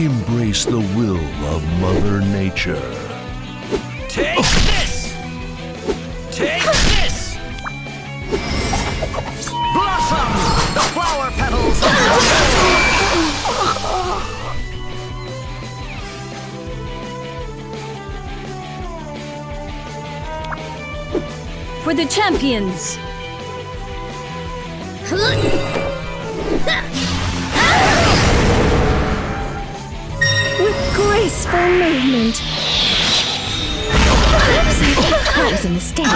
Embrace the will of Mother Nature. Take this! Take this! Blossom! The flower petals For the champions! graceful movement. Think that was a mistake.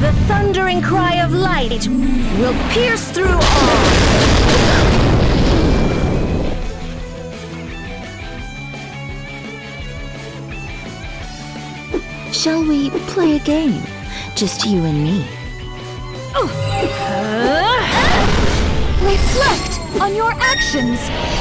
The thundering cry of light will pierce through all. Shall we play a game? Just you and me. Reflect on your actions.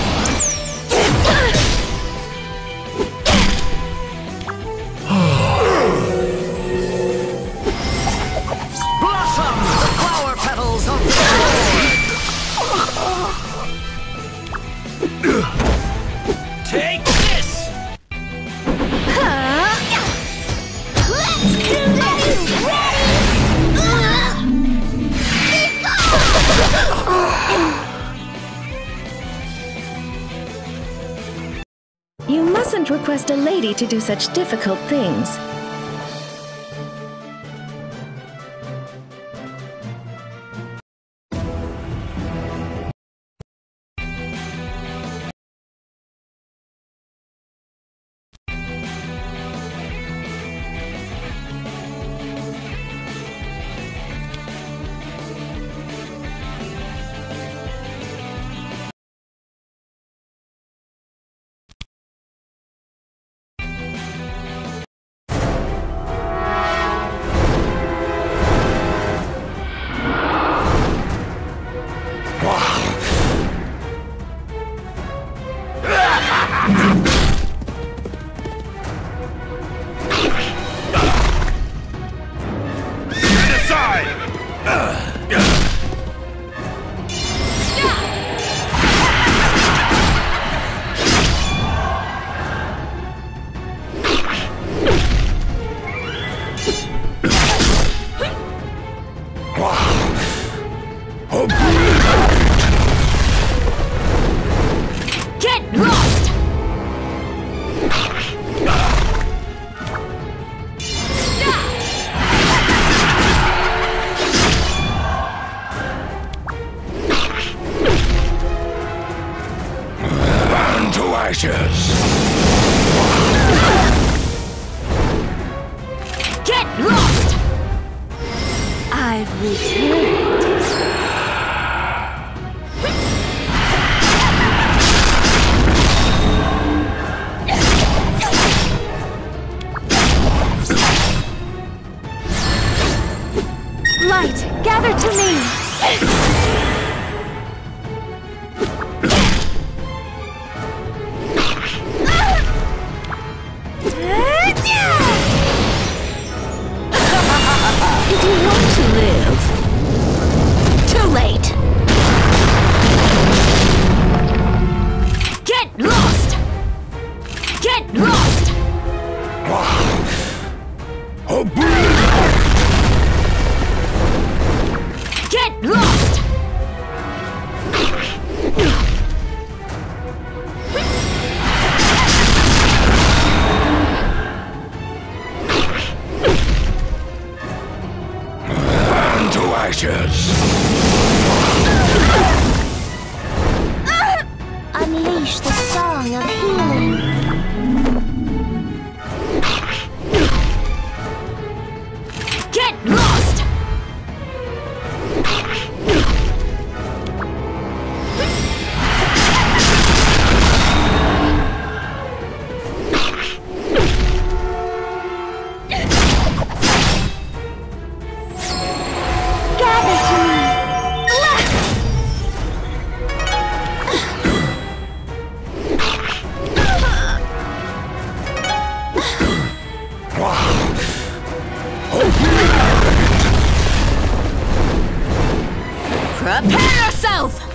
To do such difficult things. I've returned. Prepare yourself!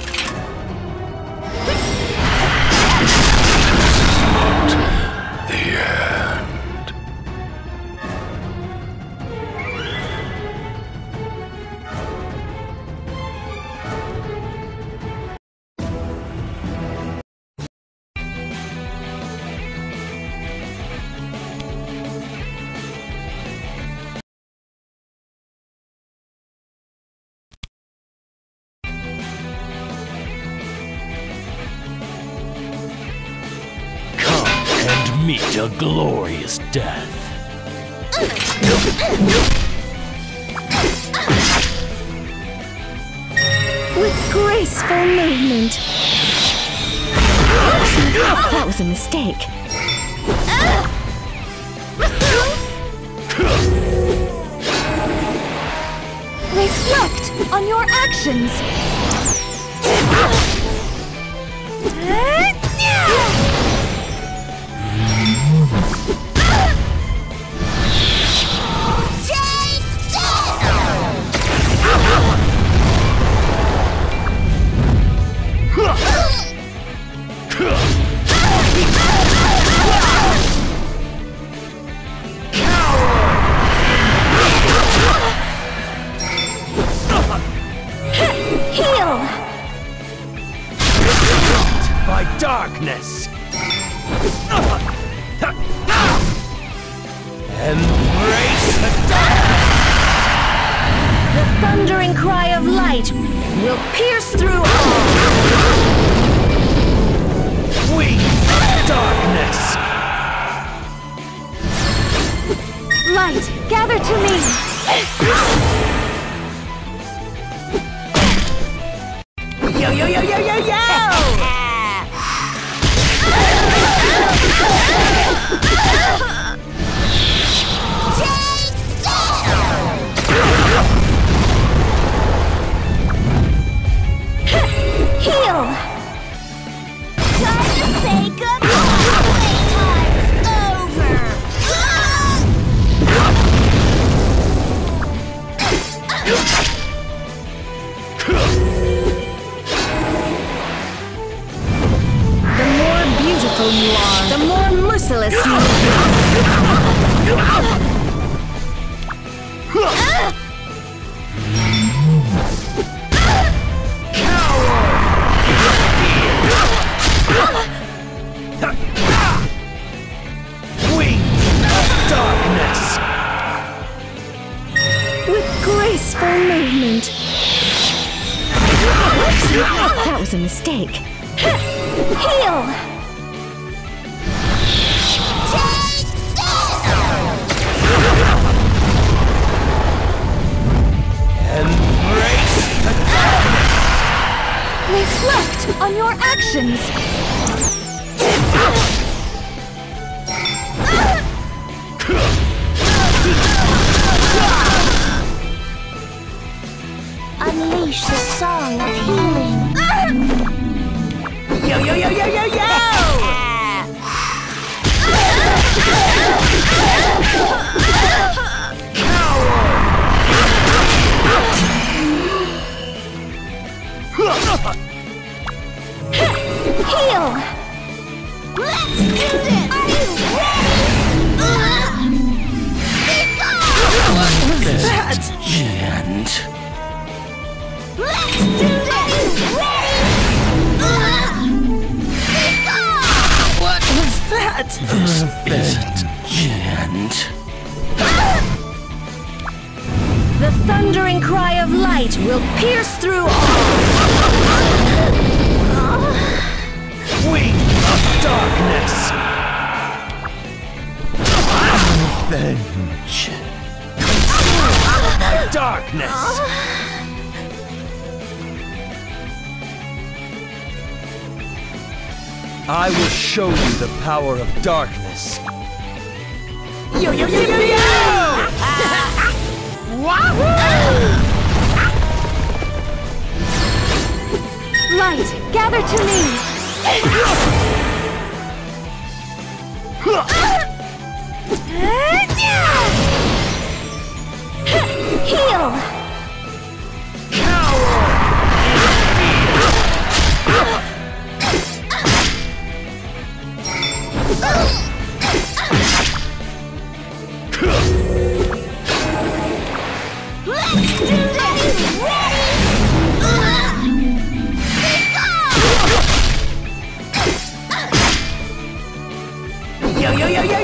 a glorious death. With graceful movement. That was a mistake. Reflect on your actions. Mm-hmm. Pierce. darkness! Uh. I will show you the power of darkness. Yo yo yo yo yo! yo! Wahoo! Light, gather to me. Heal! Cower! Let's do this! Ready? Go! Yo, yo, yo, yo,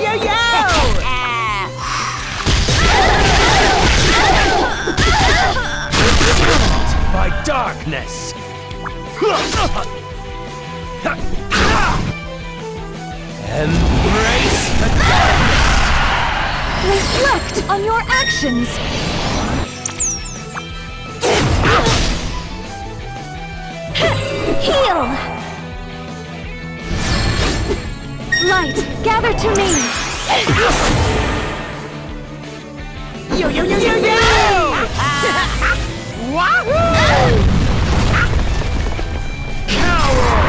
darkness! Embrace the darkness! Reflect on your actions! Heal! Light, gather to me! Yo, yo, yo, yo, yo! Wahoo! Revenge.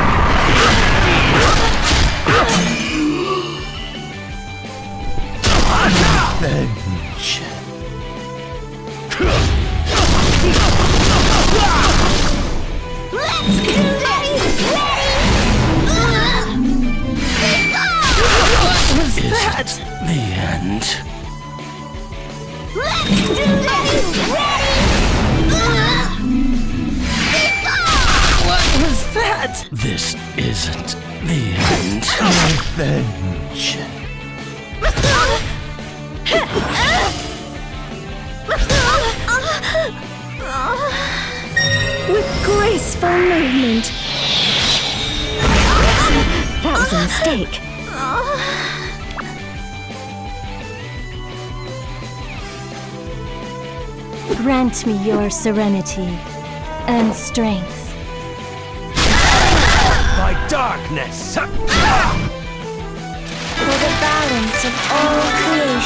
Grant me your serenity and strength. By darkness. For the balance of all creation.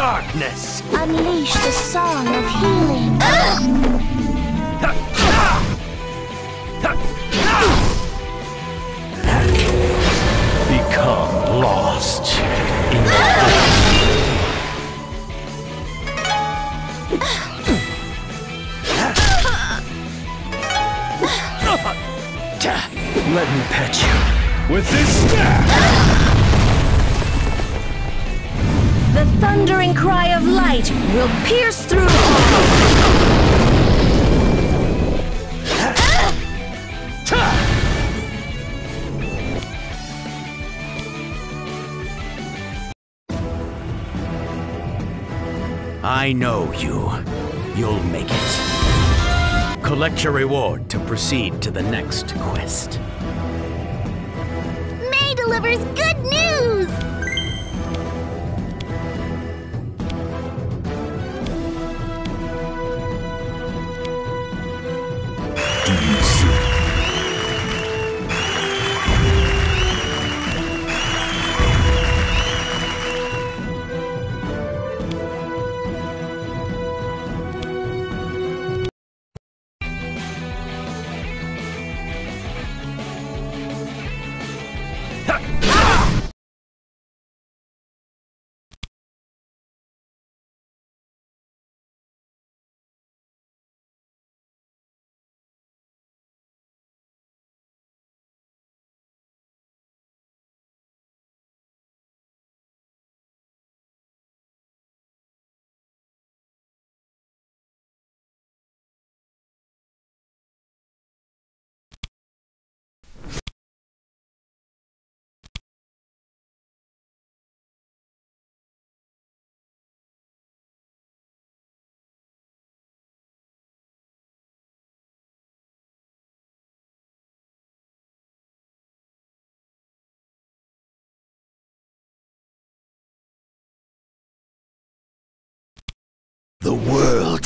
Darkness! Unleash the song of healing. Become lost in the Let me pet you. With this staff! The thundering cry of light will pierce through I know you. You'll make it. Collect your reward to proceed to the next quest. May delivers good news!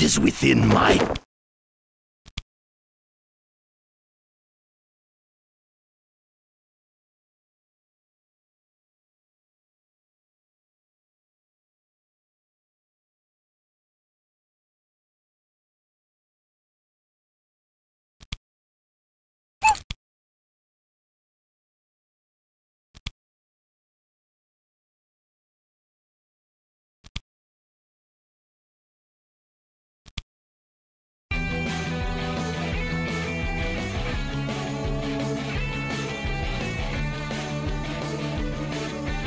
is within my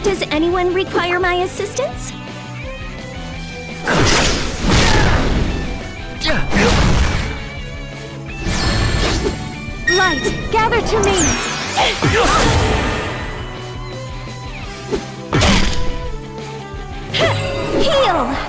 Does anyone require my assistance? Light, gather to me! Heal!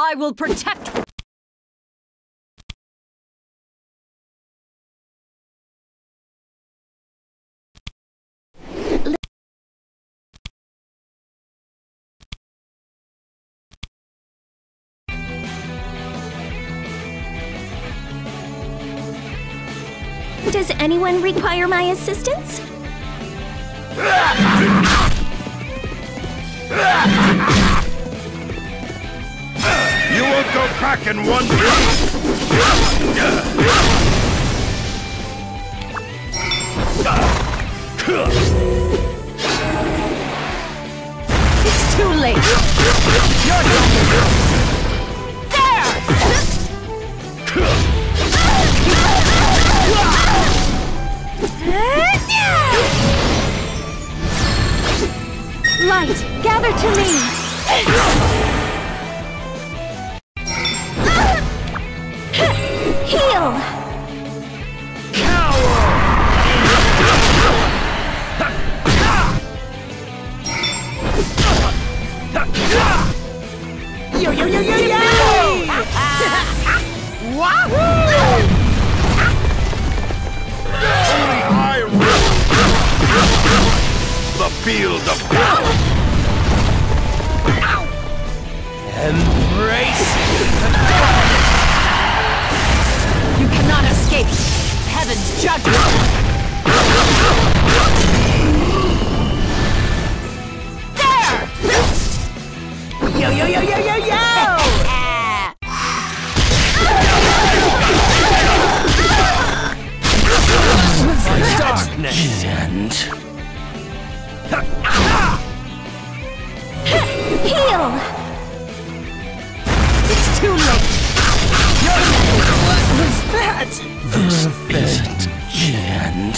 I will protect... Does anyone require my assistance? crack in one It's too late. There! Light, gather to me! Yo, yo, yo, yo, yo! Wahoo! Only I rule the field of battle. Embrace You cannot escape heaven's judgment! Yo, yo, yo, yo, yo, yo! darkness. And Heal! It's too late! What was that? this isn't the end.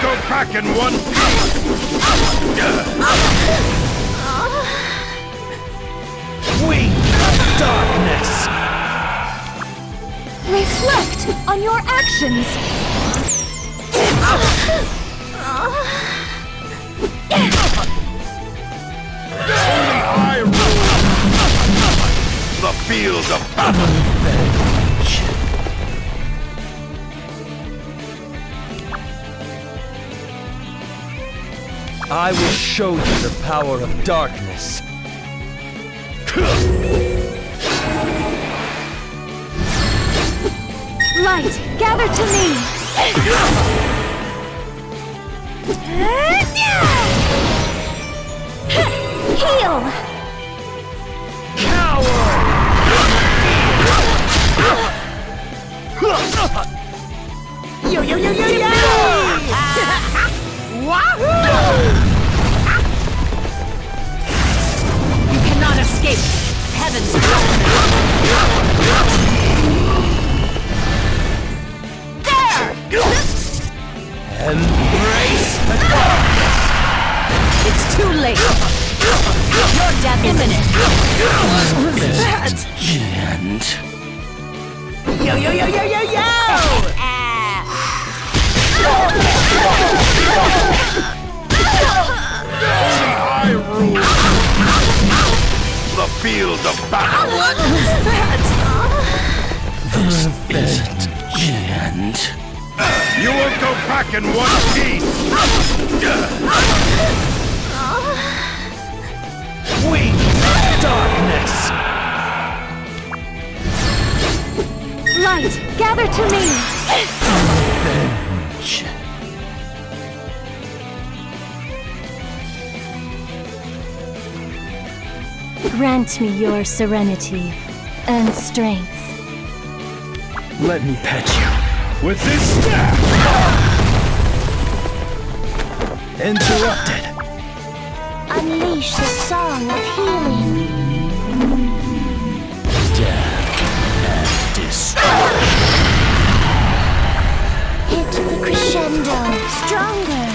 Go back in one We darkness. Reflect on your actions! Only I rule the field of battle. I will show you the power of darkness. Light, gather to me! Heal! Heaven's judgment! Embrace It's too late! Your death is imminent! What was that? the. Yo, yo, yo, yo, yo, yo! I rule the field of battle. What was that? This isn't the end. You won't go back in one piece. We darkness. Light, gather to me! Grant me your serenity and strength. Let me pet you. With this staff, Interrupted. Unleash the song of healing. Death and destroy. Hit the crescendo. Stronger.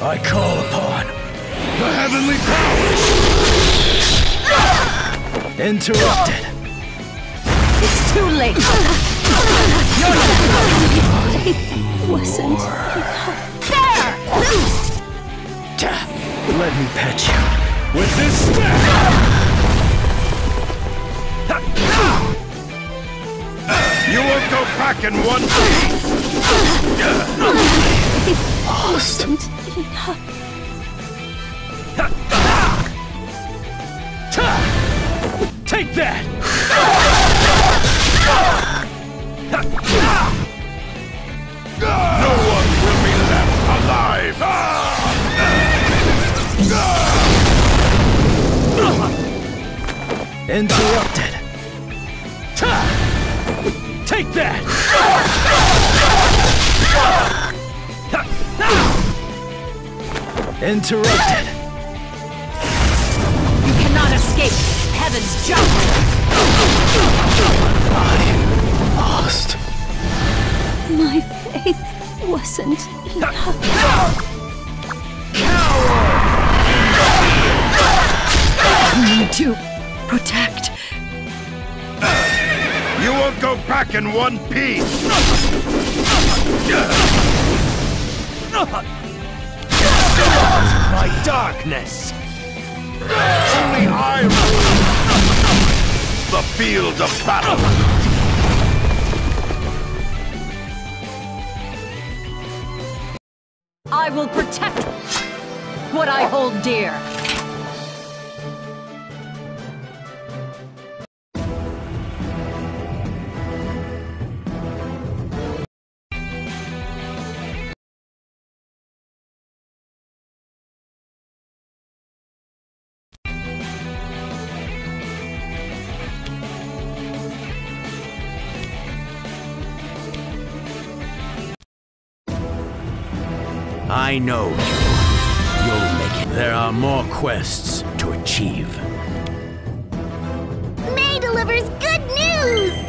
I call upon the heavenly powers. Interrupted. It's too late! You're not death wasn't. There! Let me pet you. With this step! You won't go back in one piece! Lost. Take that! No one will be left alive! Interrupted. Take that! Interrupted. You cannot escape heaven's judgment! I lost. My faith wasn't enough. Need to protect. You won't go back in one piece! My darkness. Only I rule the field of battle! I will protect what I hold dear. I know you. You'll make it. There are more quests to achieve. May delivers good news!